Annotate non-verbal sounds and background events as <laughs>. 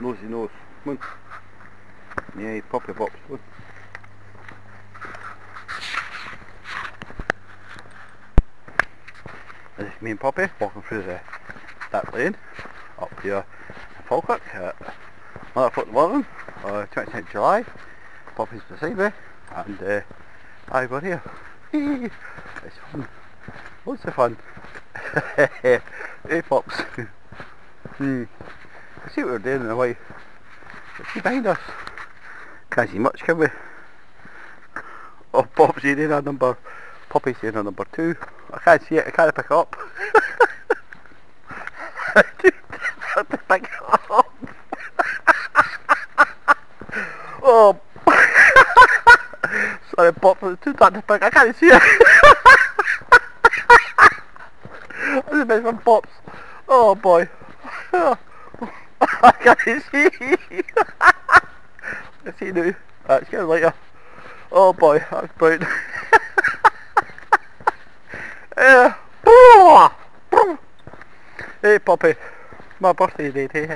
nosy nose. Come on. Yeah, pop your bops. Come on. This is me and Poppy walking through the that lane up here in Falkirk at 1 o'clock in the morning, uh, 29th July. Poppy's beside me and uh, I got here. it's fun. Loads of fun. <laughs> hey Pops. <laughs> hmm. I see what we're doing in a way. See behind us. Can't see much can we? Oh in our number Poppy's our number two. I can't see it, I can't pick up. to <laughs> pick it up. <laughs> oh <laughs> Sorry Pop, it's too dark to pick, I can't see it. This is best from Pops. Oh boy. I can't see. I see now. Uh, it's getting lighter. Oh boy, that's brilliant. <laughs> yeah. Hey Poppy, my birthday day, hey?